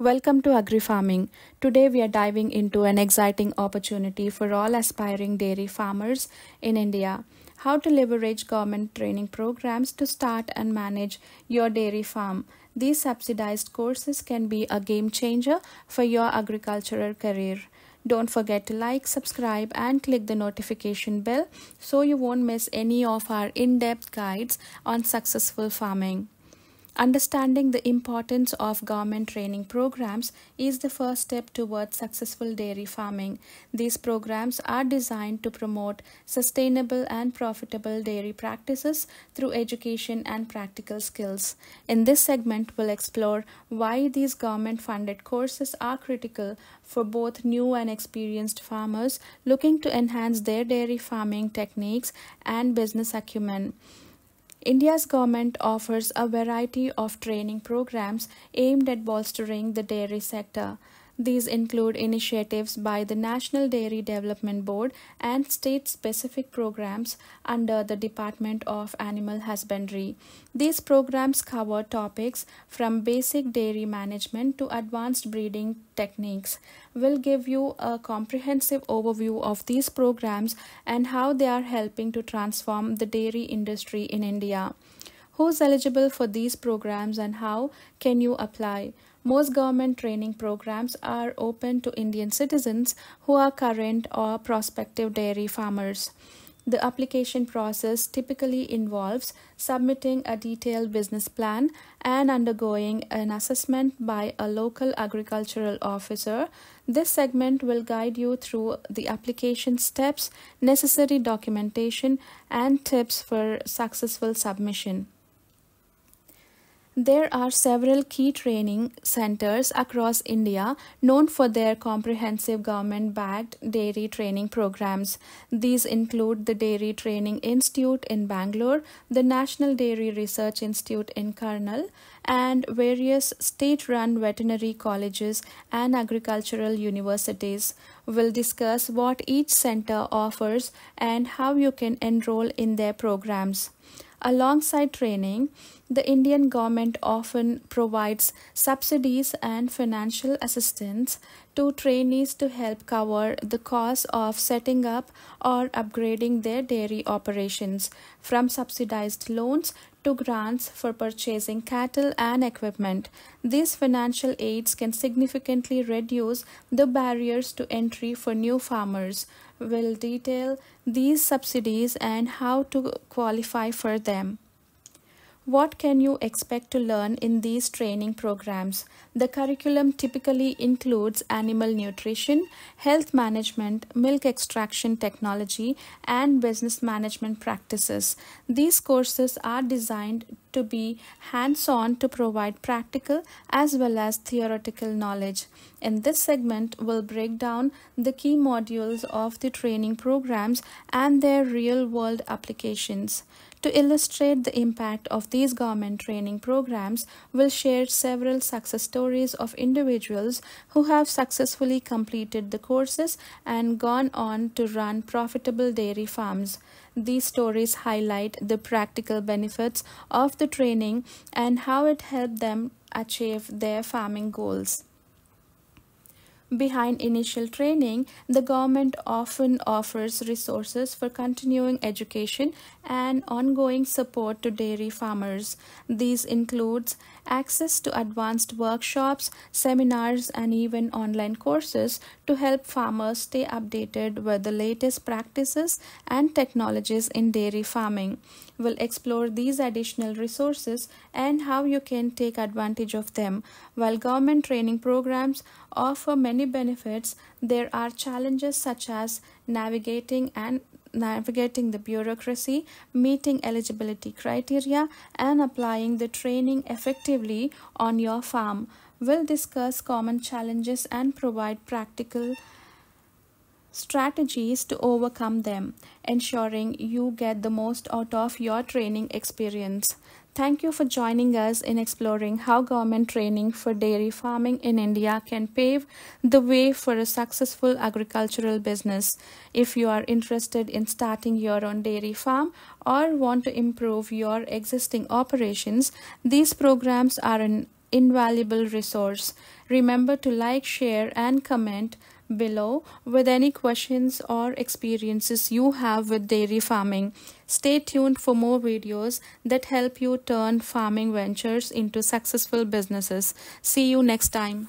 Welcome to Agri Farming. Today we are diving into an exciting opportunity for all aspiring dairy farmers in India. How to leverage government training programs to start and manage your dairy farm. These subsidized courses can be a game changer for your agricultural career. Don't forget to like, subscribe, and click the notification bell so you won't miss any of our in depth guides on successful farming. Understanding the importance of government training programs is the first step towards successful dairy farming. These programs are designed to promote sustainable and profitable dairy practices through education and practical skills. In this segment, we'll explore why these government funded courses are critical for both new and experienced farmers looking to enhance their dairy farming techniques and business acumen. India's government offers a variety of training programs aimed at bolstering the dairy sector. These include initiatives by the National Dairy Development Board and state specific programs under the Department of Animal Husbandry. These programs cover topics from basic dairy management to advanced breeding techniques. We'll give you a comprehensive overview of these programs and how they are helping to transform the dairy industry in India. Who's eligible for these programs and how can you apply? Most government training programs are open to Indian citizens who are current or prospective dairy farmers. The application process typically involves submitting a detailed business plan and undergoing an assessment by a local agricultural officer. This segment will guide you through the application steps, necessary documentation, and tips for successful submission. There are several key training centers across India known for their comprehensive government backed dairy training programs. These include the Dairy Training Institute in Bangalore, the National Dairy Research Institute in Karnal, and various state run veterinary colleges and agricultural universities. We'll discuss what each center offers and how you can enroll in their programs. Alongside training, the Indian government often provides subsidies and financial assistance to trainees to help cover the cost of setting up or upgrading their dairy operations, from subsidized loans to grants for purchasing cattle and equipment. These financial aids can significantly reduce the barriers to entry for new farmers. We'll detail these subsidies and how to qualify for them. What can you expect to learn in these training programs? The curriculum typically includes animal nutrition, health management, milk extraction technology, and business management practices. These courses are designed to be hands on to provide practical as well as theoretical knowledge. In this segment, we'll break down the key modules of the training programs and their real world applications. To illustrate the impact of these government training programs, we'll share several success stories of individuals who have successfully completed the courses and gone on to run profitable dairy farms. These stories highlight the practical benefits of the training and how it helped them achieve their farming goals. Behind initial training, the government often offers resources for continuing education and ongoing support to dairy farmers. These includes access to advanced workshops, seminars, and even online courses to help farmers stay updated with the latest practices and technologies in dairy farming. We'll explore these additional resources and how you can take advantage of them. While government training programs offer many benefits, there are challenges such as navigating and navigating the bureaucracy, meeting eligibility criteria, and applying the training effectively on your farm. We'll discuss common challenges and provide practical strategies to overcome them, ensuring you get the most out of your training experience. Thank you for joining us in exploring how government training for dairy farming in India can pave the way for a successful agricultural business. If you are interested in starting your own dairy farm or want to improve your existing operations, these programs are an invaluable resource. Remember to like, share, and comment below with any questions or experiences you have with dairy farming. Stay tuned for more videos that help you turn farming ventures into successful businesses. See you next time.